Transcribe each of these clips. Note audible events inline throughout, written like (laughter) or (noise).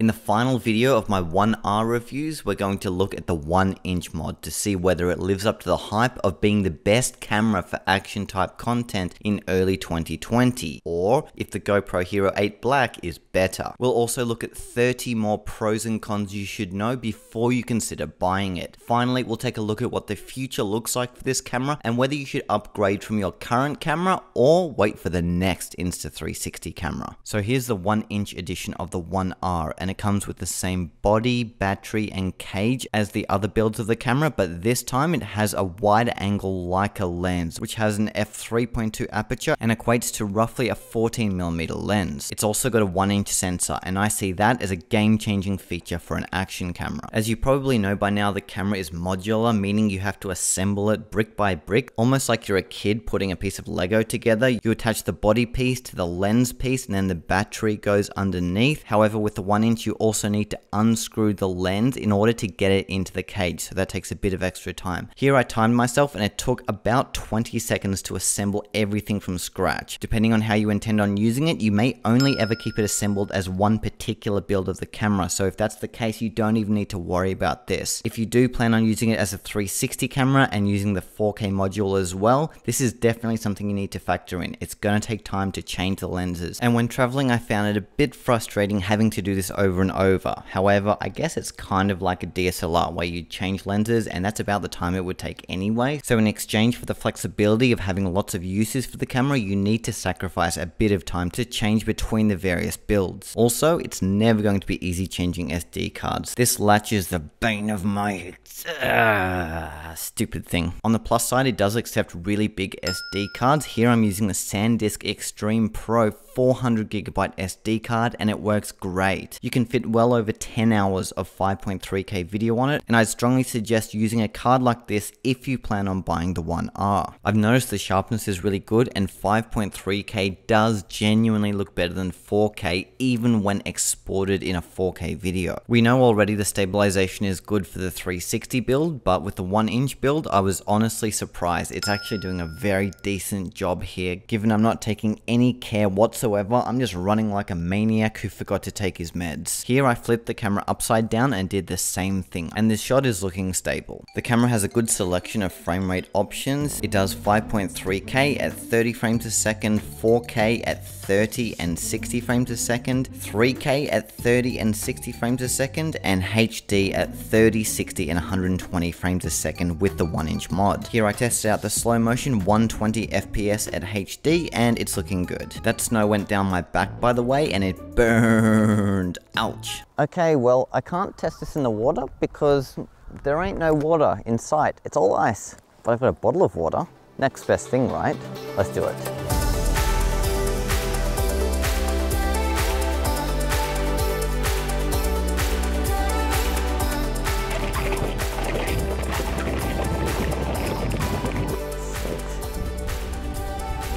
In the final video of my 1R reviews, we're going to look at the 1 inch mod to see whether it lives up to the hype of being the best camera for action type content in early 2020, or if the GoPro Hero 8 Black is better. We'll also look at 30 more pros and cons you should know before you consider buying it. Finally, we'll take a look at what the future looks like for this camera and whether you should upgrade from your current camera or wait for the next Insta360 camera. So here's the 1 inch edition of the 1R and it comes with the same body, battery and cage as the other builds of the camera but this time it has a wide angle Leica lens which has an f3.2 aperture and equates to roughly a 14mm lens. It's also got a 1 inch sensor and I see that as a game changing feature for an action camera. As you probably know by now the camera is modular meaning you have to assemble it brick by brick almost like you're a kid putting a piece of Lego together. You attach the body piece to the lens piece and then the battery goes underneath. However with the 1 inch you also need to unscrew the lens in order to get it into the cage so that takes a bit of extra time. Here I timed myself and it took about 20 seconds to assemble everything from scratch. Depending on how you intend on using it you may only ever keep it assembled as one particular build of the camera so if that's the case you don't even need to worry about this. If you do plan on using it as a 360 camera and using the 4K module as well, this is definitely something you need to factor in. It's going to take time to change the lenses. And when traveling, I found it a bit frustrating having to do this over and over. However, I guess it's kind of like a DSLR where you change lenses and that's about the time it would take anyway. So in exchange for the flexibility of having lots of uses for the camera, you need to sacrifice a bit of time to change between the various builds. Also, it's never going to be easy changing SD cards. This latch is the bane of my uh, stupid thing. On the plus side, it does accept really big SD cards. Here I'm using the SanDisk Extreme Pro 400GB SD card and it works great. You can fit well over 10 hours of 5.3K video on it and I strongly suggest using a card like this if you plan on buying the 1R. I've noticed the sharpness is really good and 5.3K does genuinely look better than 4K even when exported in a 4K video. We know already the stabilization is good for the 360 build but with the 1 inch build I was honestly surprised. It's actually doing a very decent job here given I'm not taking any care whatsoever, I'm just running like a maniac who forgot to take his meds. Here I flipped the camera upside down and did the same thing, and this shot is looking stable. The camera has a good selection of frame rate options. It does 5.3K at 30 frames a second, 4K at 30 and 60 frames a second, 3K at 30 and 60 frames a second, and HD at 30, 60 and 120 frames a second with the 1 inch mod. Here I tested out the slow motion 120 FPS at HD and it's looking good. That snow went down my back by the way and it (laughs) burned. Ouch. Okay, well I can't test this in the water because there ain't no water in sight. It's all ice. But I've got a bottle of water. Next best thing, right? Let's do it.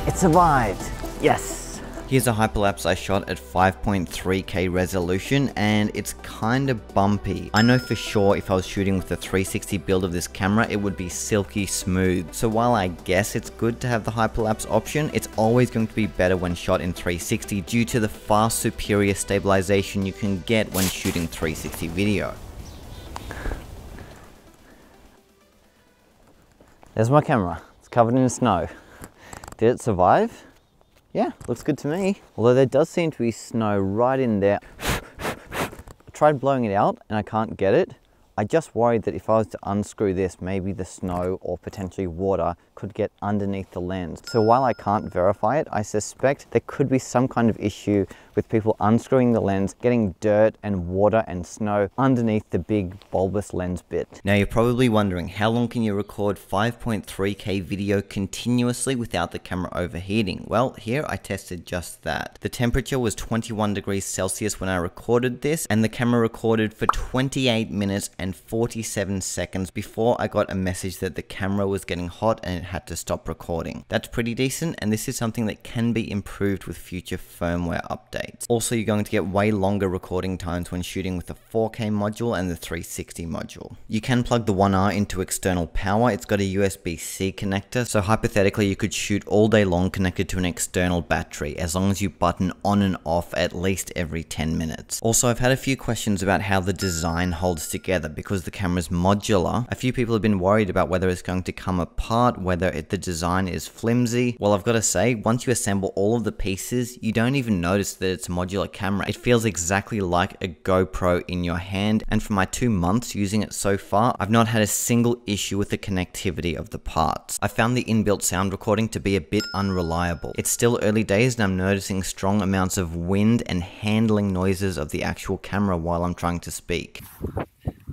It survived. Yes. Here's a hyperlapse I shot at 5.3k resolution and it's kinda bumpy. I know for sure if I was shooting with the 360 build of this camera it would be silky smooth. So while I guess it's good to have the hyperlapse option, it's always going to be better when shot in 360 due to the far superior stabilization you can get when shooting 360 video. There's my camera. It's covered in snow. Did it survive? Yeah, looks good to me. Although there does seem to be snow right in there. (sighs) I tried blowing it out and I can't get it. I just worried that if I was to unscrew this, maybe the snow or potentially water could get underneath the lens. So while I can't verify it, I suspect there could be some kind of issue with people unscrewing the lens, getting dirt and water and snow underneath the big bulbous lens bit. Now you're probably wondering, how long can you record 5.3K video continuously without the camera overheating? Well, here I tested just that. The temperature was 21 degrees Celsius when I recorded this, and the camera recorded for 28 minutes and and 47 seconds before I got a message that the camera was getting hot and it had to stop recording. That's pretty decent and this is something that can be improved with future firmware updates. Also, you're going to get way longer recording times when shooting with the 4K module and the 360 module. You can plug the 1R into external power. It's got a USB-C connector, so hypothetically you could shoot all day long connected to an external battery as long as you button on and off at least every 10 minutes. Also, I've had a few questions about how the design holds together because the camera's modular. A few people have been worried about whether it's going to come apart, whether it, the design is flimsy. Well, I've got to say, once you assemble all of the pieces, you don't even notice that it's a modular camera. It feels exactly like a GoPro in your hand, and for my two months using it so far, I've not had a single issue with the connectivity of the parts. I found the inbuilt sound recording to be a bit unreliable. It's still early days and I'm noticing strong amounts of wind and handling noises of the actual camera while I'm trying to speak.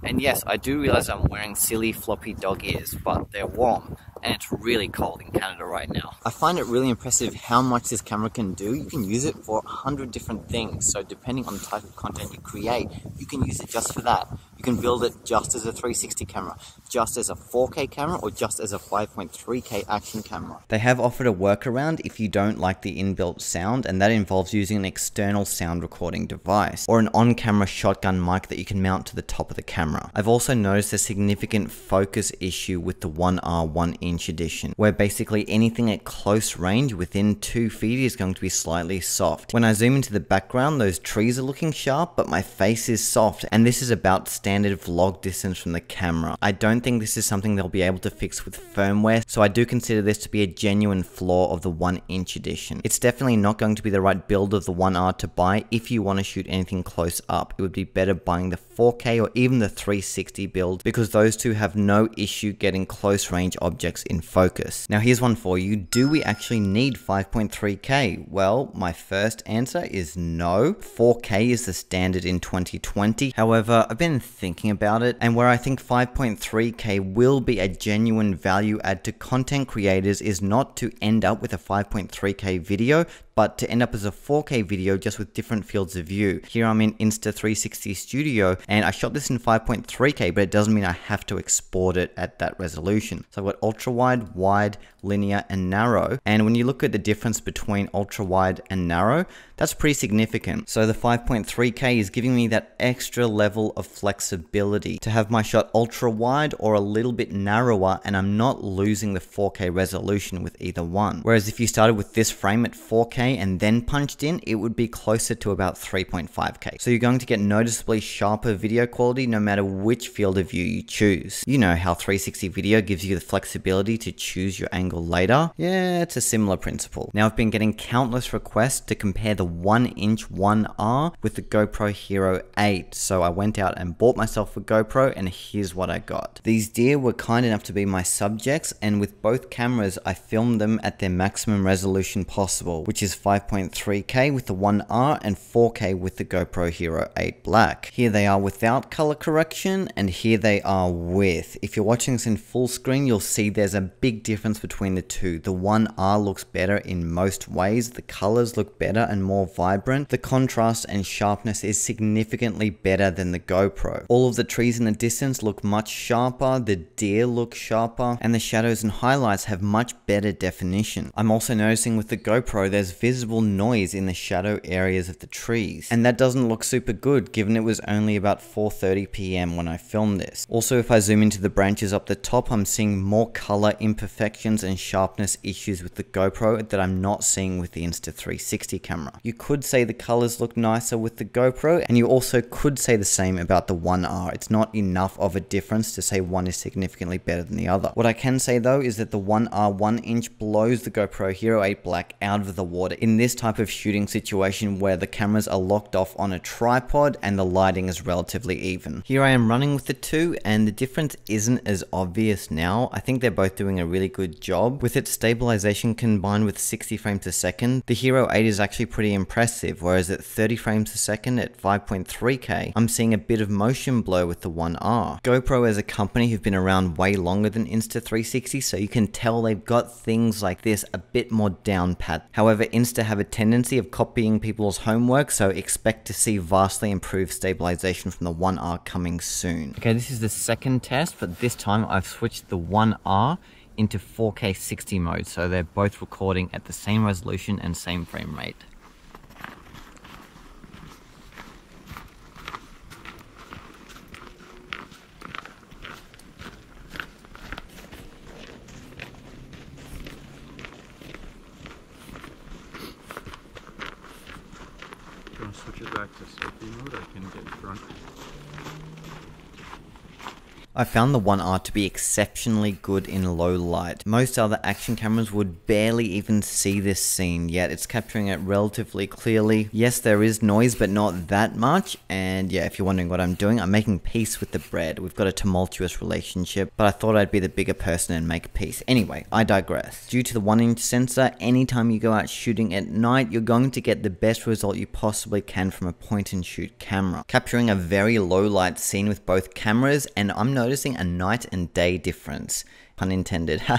And yes, I do realize I'm wearing silly floppy dog ears, but they're warm and it's really cold in Canada right now. I find it really impressive how much this camera can do. You can use it for a hundred different things. So depending on the type of content you create, you can use it just for that. You can build it just as a 360 camera, just as a 4K camera, or just as a 5.3K action camera. They have offered a workaround if you don't like the inbuilt sound, and that involves using an external sound recording device, or an on-camera shotgun mic that you can mount to the top of the camera. I've also noticed a significant focus issue with the 1R 1 inch edition, where basically anything at close range within 2 feet is going to be slightly soft. When I zoom into the background, those trees are looking sharp, but my face is soft, and this is about standard vlog distance from the camera. I don't think this is something they'll be able to fix with firmware, so I do consider this to be a genuine flaw of the 1 inch edition. It's definitely not going to be the right build of the 1R to buy if you want to shoot anything close up. It would be better buying the 4K or even the 360 build because those two have no issue getting close range objects in focus. Now here's one for you. Do we actually need 5.3K? Well, my first answer is no. 4K is the standard in 2020. However, I've been thinking about it and where I think 5.3K will be a genuine value add to content creators is not to end up with a 5.3K video, but to end up as a 4K video just with different fields of view. Here I'm in Insta360 Studio and I shot this in 5.3K, but it doesn't mean I have to export it at that resolution. So I've got ultra wide, wide, linear, and narrow. And when you look at the difference between ultra wide and narrow, that's pretty significant. So the 5.3K is giving me that extra level of flexibility to have my shot ultra wide or a little bit narrower and I'm not losing the 4K resolution with either one. Whereas if you started with this frame at 4K and then punched in, it would be closer to about 3.5K. So you're going to get noticeably sharper video quality no matter which field of view you choose. You know how 360 video gives you the flexibility to choose your angle later? Yeah, it's a similar principle. Now I've been getting countless requests to compare the 1 inch 1R with the GoPro Hero 8. So I went out and bought myself a GoPro and here's what I got. These deer were kind enough to be my subjects and with both cameras I filmed them at their maximum resolution possible, which is 5.3K with the 1R and 4K with the GoPro Hero 8 Black. Here they are without color correction and here they are with. If you're watching this in full screen, you'll see there's a big difference between the two. The 1R looks better in most ways, the colors look better and more vibrant. The contrast and sharpness is significantly better than the GoPro. All of the trees in the distance look much sharper, the deer look sharper, and the shadows and highlights have much better definition. I'm also noticing with the GoPro there's visible noise in the shadow areas of the trees, and that doesn't look super good given it was only about 4.30 pm when I filmed this. Also if I zoom into the branches up the top I'm seeing more color imperfections and sharpness issues with the GoPro that I'm not seeing with the Insta360 camera. You could say the colors look nicer with the GoPro, and you also could say the same about the 1R. It's not enough of a difference to say one is significantly better than the other. What I can say though is that the 1R 1 inch blows the GoPro Hero 8 Black out of the water in this type of shooting situation where the cameras are locked off on a tripod and the lighting is relatively even. Here I am running with the two and the difference isn't as obvious now. I think they're both doing a really good job. With its stabilization combined with 60 frames a second, the Hero 8 is actually pretty impressive, whereas at 30 frames a second at 5.3K, I'm seeing a bit of motion blur with the 1R. GoPro as a company who've been around way longer than Insta360, so you can tell they've got things like this a bit more down pat. However, Insta have a tendency of copying people's homework, so expect to see vastly improved stabilization from the 1R coming soon. Okay, this is the second test, but this time I've switched the 1R into 4K 60 mode, so they're both recording at the same resolution and same frame rate. switch it back to selfie mode, I can get. I found the 1R to be exceptionally good in low light. Most other action cameras would barely even see this scene, yet it's capturing it relatively clearly. Yes, there is noise, but not that much, and yeah, if you're wondering what I'm doing, I'm making peace with the bread. We've got a tumultuous relationship, but I thought I'd be the bigger person and make peace. Anyway, I digress. Due to the 1 inch sensor, anytime you go out shooting at night, you're going to get the best result you possibly can from a point and shoot camera. Capturing a very low light scene with both cameras, and I'm noticing noticing a night and day difference. Pun intended. (laughs)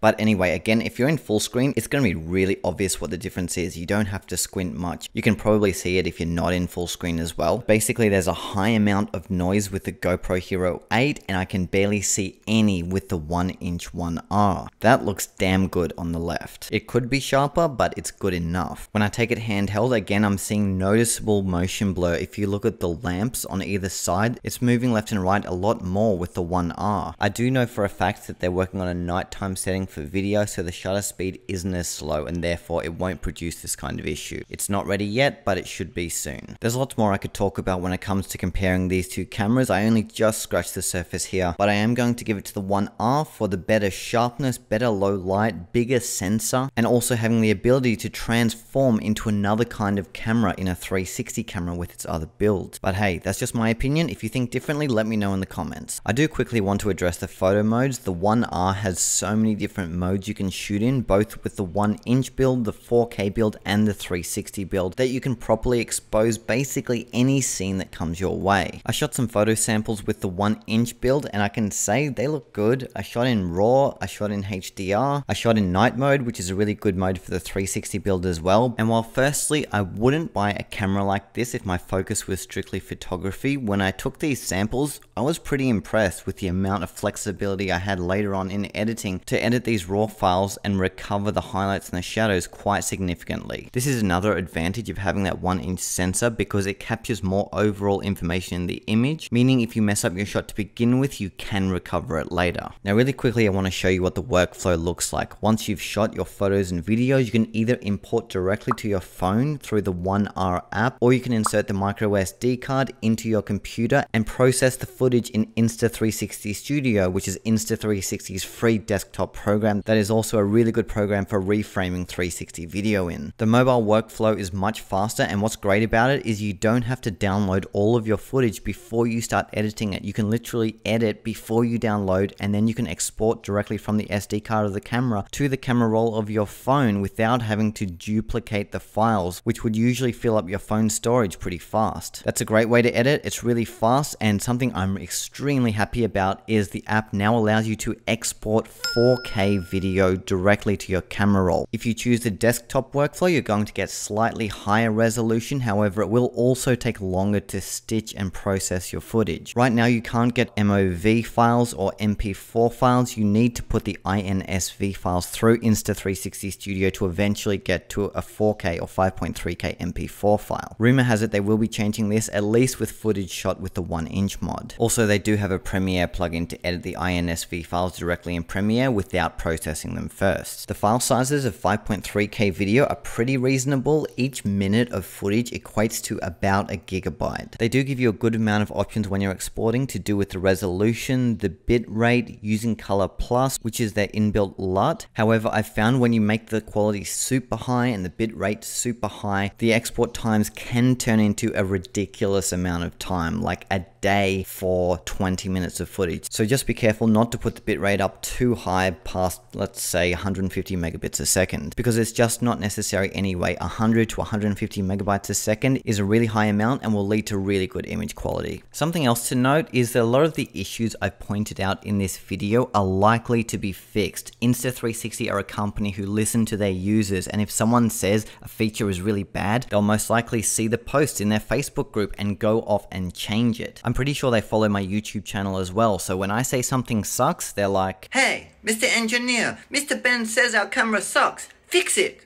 But anyway, again, if you're in full screen, it's going to be really obvious what the difference is. You don't have to squint much. You can probably see it if you're not in full screen as well. Basically, there's a high amount of noise with the GoPro Hero 8 and I can barely see any with the 1 inch 1R. That looks damn good on the left. It could be sharper, but it's good enough. When I take it handheld, again, I'm seeing noticeable motion blur. If you look at the lamps on either side, it's moving left and right a lot more with the 1R. I do know for a fact that they're working on a nighttime setting for video so the shutter speed isn't as slow and therefore it won't produce this kind of issue. It's not ready yet, but it should be soon. There's lots more I could talk about when it comes to comparing these two cameras. I only just scratched the surface here, but I am going to give it to the 1R for the better sharpness, better low light, bigger sensor, and also having the ability to transform into another kind of camera in a 360 camera with its other builds. But hey, that's just my opinion. If you think differently, let me know in the comments. I do quickly want to address the photo modes. The 1R has so many different different modes you can shoot in, both with the 1 inch build, the 4K build, and the 360 build, that you can properly expose basically any scene that comes your way. I shot some photo samples with the 1 inch build, and I can say they look good. I shot in RAW, I shot in HDR, I shot in night mode, which is a really good mode for the 360 build as well. And while firstly, I wouldn't buy a camera like this if my focus was strictly photography, when I took these samples, I was pretty impressed with the amount of flexibility I had later on in editing to edit these raw files and recover the highlights and the shadows quite significantly. This is another advantage of having that 1 inch sensor because it captures more overall information in the image, meaning if you mess up your shot to begin with, you can recover it later. Now really quickly I want to show you what the workflow looks like. Once you've shot your photos and videos, you can either import directly to your phone through the 1R app, or you can insert the micro SD card into your computer and process the footage in Insta360 Studio, which is Insta360's free desktop program program that is also a really good program for reframing 360 video in. The mobile workflow is much faster and what's great about it is you don't have to download all of your footage before you start editing it. You can literally edit before you download and then you can export directly from the SD card of the camera to the camera roll of your phone without having to duplicate the files, which would usually fill up your phone storage pretty fast. That's a great way to edit, it's really fast and something I'm extremely happy about is the app now allows you to export 4K video directly to your camera roll. If you choose the desktop workflow, you're going to get slightly higher resolution, however, it will also take longer to stitch and process your footage. Right now, you can't get MOV files or MP4 files, you need to put the INSV files through Insta360 Studio to eventually get to a 4K or 5.3K MP4 file. Rumor has it they will be changing this, at least with footage shot with the 1 inch mod. Also, they do have a Premiere plugin to edit the INSV files directly in Premiere without processing them first. The file sizes of 5.3K video are pretty reasonable. Each minute of footage equates to about a gigabyte. They do give you a good amount of options when you're exporting to do with the resolution, the bit rate, using Color Plus, which is their inbuilt LUT. However, I found when you make the quality super high and the bit rate super high, the export times can turn into a ridiculous amount of time, like a day for 20 minutes of footage. So just be careful not to put the bitrate up too high past, let's say 150 megabits a second, because it's just not necessary anyway. 100 to 150 megabytes a second is a really high amount and will lead to really good image quality. Something else to note is that a lot of the issues I pointed out in this video are likely to be fixed. Insta360 are a company who listen to their users and if someone says a feature is really bad, they'll most likely see the post in their Facebook group and go off and change it. I'm pretty sure they follow my YouTube channel as well, so when I say something sucks, they're like, Hey, Mr. Engineer, Mr. Ben says our camera sucks. Fix it.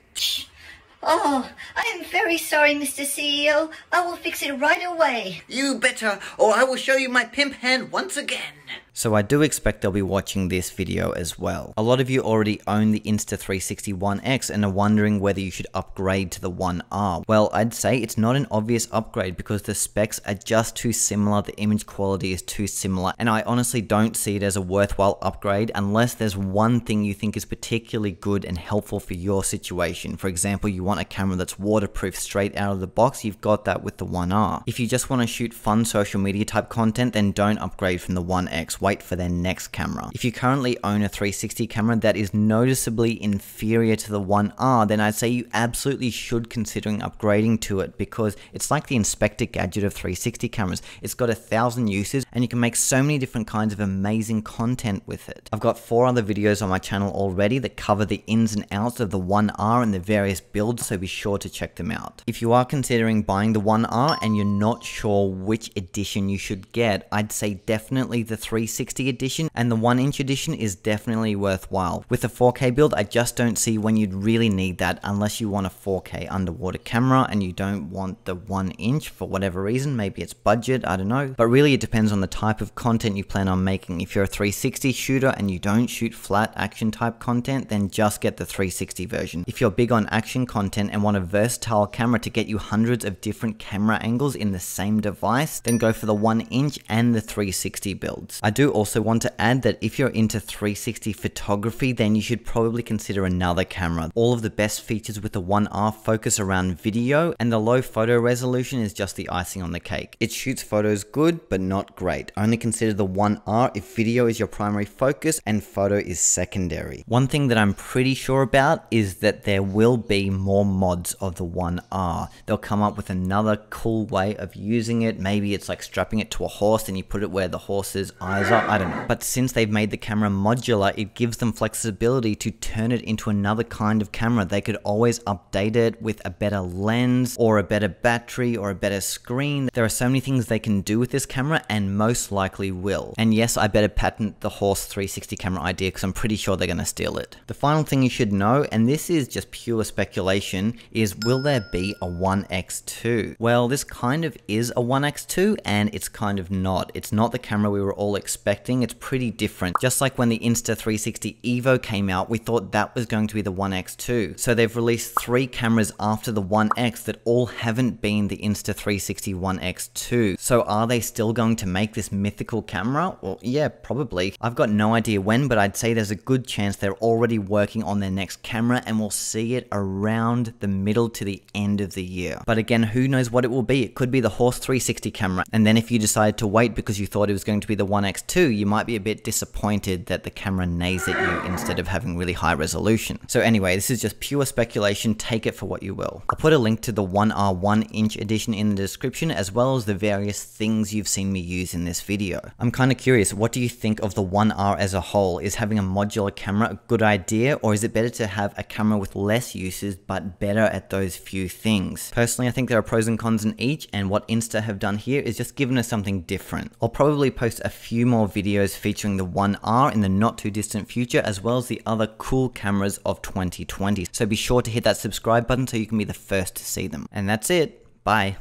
Oh, I am very sorry, Mr. CEO. I will fix it right away. You better, or I will show you my pimp hand once again. So I do expect they'll be watching this video as well. A lot of you already own the Insta360 One X and are wondering whether you should upgrade to the One R. Well, I'd say it's not an obvious upgrade because the specs are just too similar, the image quality is too similar, and I honestly don't see it as a worthwhile upgrade unless there's one thing you think is particularly good and helpful for your situation. For example, you want a camera that's waterproof straight out of the box, you've got that with the One R. If you just want to shoot fun social media type content, then don't upgrade from the One X wait for their next camera. If you currently own a 360 camera that is noticeably inferior to the One R, then I'd say you absolutely should considering upgrading to it because it's like the Inspector Gadget of 360 cameras. It's got a thousand uses and you can make so many different kinds of amazing content with it. I've got four other videos on my channel already that cover the ins and outs of the One R and the various builds, so be sure to check them out. If you are considering buying the One R and you're not sure which edition you should get, I'd say definitely the 360 360 edition and the 1 inch edition is definitely worthwhile. With a 4K build, I just don't see when you'd really need that unless you want a 4K underwater camera and you don't want the 1 inch for whatever reason. Maybe it's budget, I don't know. But really, it depends on the type of content you plan on making. If you're a 360 shooter and you don't shoot flat action type content, then just get the 360 version. If you're big on action content and want a versatile camera to get you hundreds of different camera angles in the same device, then go for the 1 inch and the 360 I do do also want to add that if you're into 360 photography, then you should probably consider another camera. All of the best features with the 1R focus around video, and the low photo resolution is just the icing on the cake. It shoots photos good, but not great. Only consider the 1R if video is your primary focus and photo is secondary. One thing that I'm pretty sure about is that there will be more mods of the 1R. They'll come up with another cool way of using it. Maybe it's like strapping it to a horse and you put it where the horse's eyes I don't know. But since they've made the camera modular, it gives them flexibility to turn it into another kind of camera. They could always update it with a better lens or a better battery or a better screen. There are so many things they can do with this camera and most likely will. And yes, I better patent the Horse 360 camera idea because I'm pretty sure they're going to steal it. The final thing you should know, and this is just pure speculation, is will there be a 1X2? Well, this kind of is a 1X2 and it's kind of not. It's not the camera we were all expecting expecting, it's pretty different. Just like when the Insta360 EVO came out, we thought that was going to be the 1X2. So they've released three cameras after the 1X that all haven't been the Insta360 1X2. So are they still going to make this mythical camera? Well, yeah, probably. I've got no idea when, but I'd say there's a good chance they're already working on their next camera and we'll see it around the middle to the end of the year. But again, who knows what it will be? It could be the Horse 360 camera. And then if you decide to wait because you thought it was going to be the 1X2, you might be a bit disappointed that the camera neighs at you instead of having really high resolution. So anyway, this is just pure speculation, take it for what you will. I'll put a link to the 1R 1 inch edition in the description as well as the various things you've seen me use in this video. I'm kind of curious, what do you think of the 1R as a whole? Is having a modular camera a good idea or is it better to have a camera with less uses but better at those few things? Personally, I think there are pros and cons in each and what Insta have done here is just given us something different. I'll probably post a few more more videos featuring the 1R in the not too distant future as well as the other cool cameras of 2020. So be sure to hit that subscribe button so you can be the first to see them. And that's it. Bye.